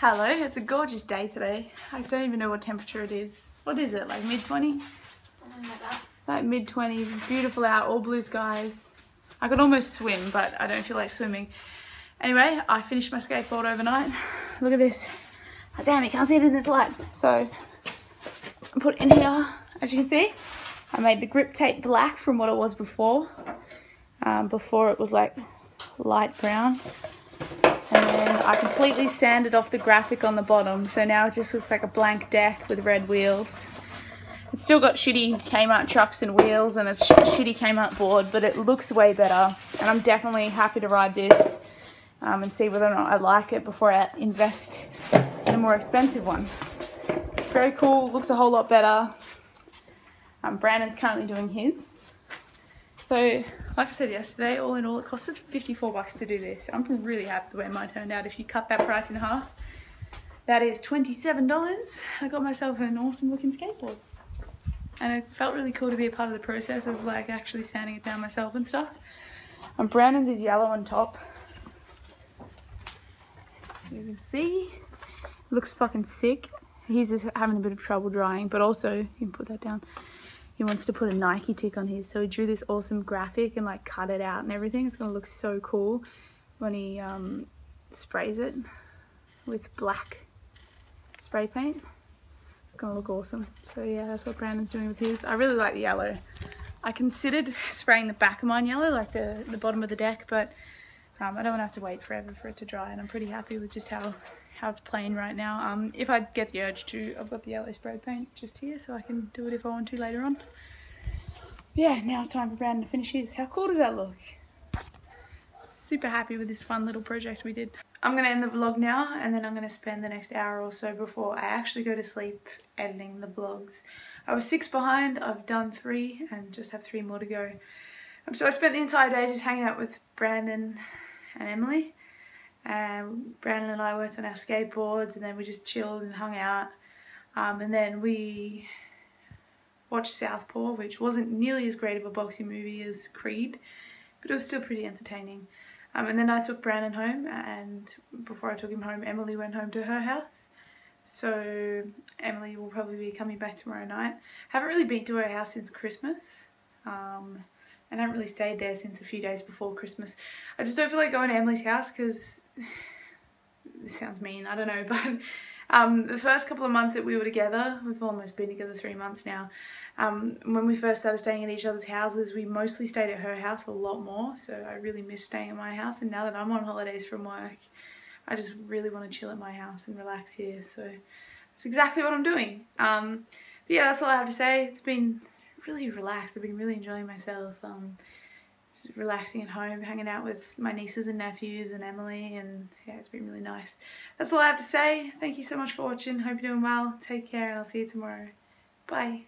Hello, it's a gorgeous day today. I don't even know what temperature it is. What is it, like mid-20s? Something like like mid-20s, beautiful out, all blue skies. I could almost swim, but I don't feel like swimming. Anyway, I finished my skateboard overnight. Look at this. Oh, damn, you can't see it in this light. So, I put in here, as you can see. I made the grip tape black from what it was before. Um, before it was like light brown and I completely sanded off the graphic on the bottom. So now it just looks like a blank deck with red wheels. It's still got shitty Kmart trucks and wheels and a sh shitty Kmart board but it looks way better. And I'm definitely happy to ride this um, and see whether or not I like it before I invest in a more expensive one. Very cool looks a whole lot better. Um, Brandon's currently doing his. So like I said yesterday, all in all, it cost us 54 bucks to do this. I'm really happy the way mine turned out. If you cut that price in half, that is $27. I got myself an awesome looking skateboard. And it felt really cool to be a part of the process of like actually sanding it down myself and stuff. And Brandon's is yellow on top. You can see, looks fucking sick. He's just having a bit of trouble drying, but also, you can put that down he wants to put a Nike tick on his. So he drew this awesome graphic and like cut it out and everything. It's gonna look so cool when he um, sprays it with black spray paint. It's gonna look awesome. So yeah, that's what Brandon's doing with his. I really like the yellow. I considered spraying the back of mine yellow, like the, the bottom of the deck, but um, I don't want to have to wait forever for it to dry and I'm pretty happy with just how how it's playing right now. Um, if I get the urge to, I've got the yellow spray paint just here so I can do it if I want to later on. Yeah, now it's time for Brandon to finish his. How cool does that look? Super happy with this fun little project we did. I'm going to end the vlog now and then I'm going to spend the next hour or so before I actually go to sleep editing the vlogs. I was six behind, I've done three and just have three more to go. Um, so I spent the entire day just hanging out with Brandon and Emily. Um, Brandon and I worked on our skateboards and then we just chilled and hung out. Um, and then we watched Southpaw, which wasn't nearly as great of a boxing movie as Creed, but it was still pretty entertaining. Um, and then I took Brandon home and before I took him home, Emily went home to her house. So Emily will probably be coming back tomorrow night. Haven't really been to her house since Christmas. Um, and I haven't really stayed there since a few days before Christmas. I just don't feel like going to Emily's house because this sounds mean, I don't know, but um, the first couple of months that we were together, we've almost been together three months now, um, when we first started staying at each other's houses, we mostly stayed at her house a lot more, so I really miss staying at my house, and now that I'm on holidays from work, I just really want to chill at my house and relax here, so that's exactly what I'm doing. Um, yeah, that's all I have to say. It's been really relaxed. I've been really enjoying myself. Um, just relaxing at home, hanging out with my nieces and nephews and Emily and yeah, it's been really nice. That's all I have to say. Thank you so much for watching. Hope you're doing well. Take care and I'll see you tomorrow. Bye.